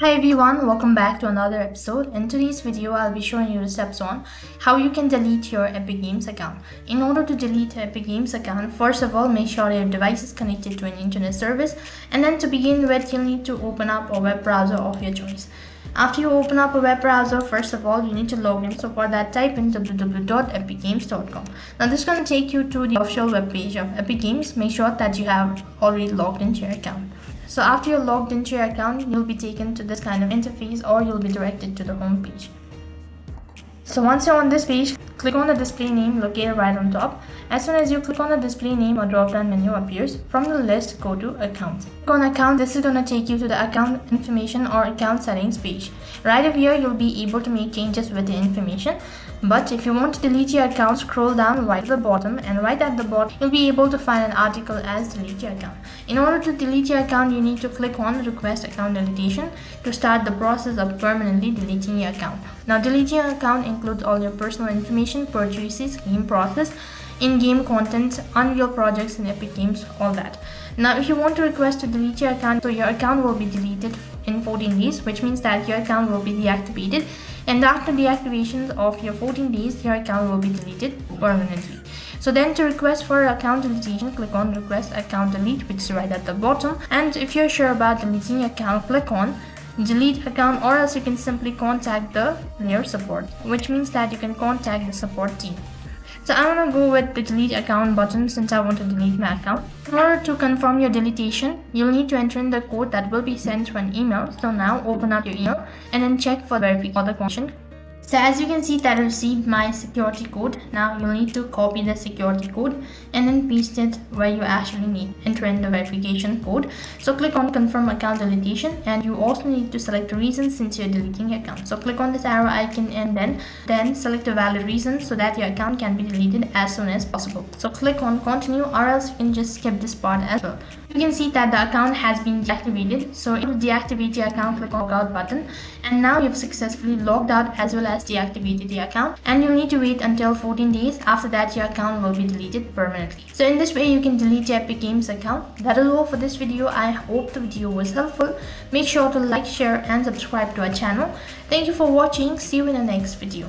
Hi everyone, welcome back to another episode. In today's video, I'll be showing you the steps on how you can delete your Epic Games account. In order to delete your Epic Games account, first of all, make sure your device is connected to an internet service. And then to begin with, you'll need to open up a web browser of your choice. After you open up a web browser, first of all, you need to log in. So for that, type in www.epicgames.com. Now this is going to take you to the official web page of Epic Games. Make sure that you have already logged into your account. So after you're logged into your account, you'll be taken to this kind of interface or you'll be directed to the home page. So once you're on this page, click on the display name located right on top. As soon as you click on the display name, a drop-down menu appears. From the list, go to Account. Click on Account, this is going to take you to the Account Information or Account Settings page. Right over here, you'll be able to make changes with the information. But if you want to delete your account, scroll down right at the bottom and right at the bottom, you'll be able to find an article as delete your account. In order to delete your account, you need to click on request account deletion to start the process of permanently deleting your account. Now deleting your account includes all your personal information, purchases, game process, in-game content, Unreal projects and Epic Games, all that. Now if you want to request to delete your account, so your account will be deleted in 14 days, which means that your account will be deactivated and after the deactivation of your 14 days, your account will be deleted permanently. So then to request for account deletion, click on request account delete, which is right at the bottom. And if you're sure about deleting your account, click on delete account or else you can simply contact the player support, which means that you can contact the support team. So I'm gonna go with the delete account button since I want to delete my account. In order to confirm your deletion, you'll need to enter in the code that will be sent to an email. So now open up your email and then check for verification other question. So as you can see that I received my security code. Now you'll need to copy the security code and then paste it where you actually need enter the verification code. So click on confirm account deletion and you also need to select a reason since you're deleting your account. So click on this arrow icon and then then select a valid reason so that your account can be deleted as soon as possible. So click on continue or else you can just skip this part as well. You can see that the account has been deactivated. So it will deactivate your account, click on log out button. And now you've successfully logged out as well as deactivated the account. And you'll need to wait until 14 days. After that, your account will be deleted permanently. So in this way, you can delete your Epic Games account. That is all for this video. I hope the video was helpful. Make sure to like, share and subscribe to our channel. Thank you for watching. See you in the next video.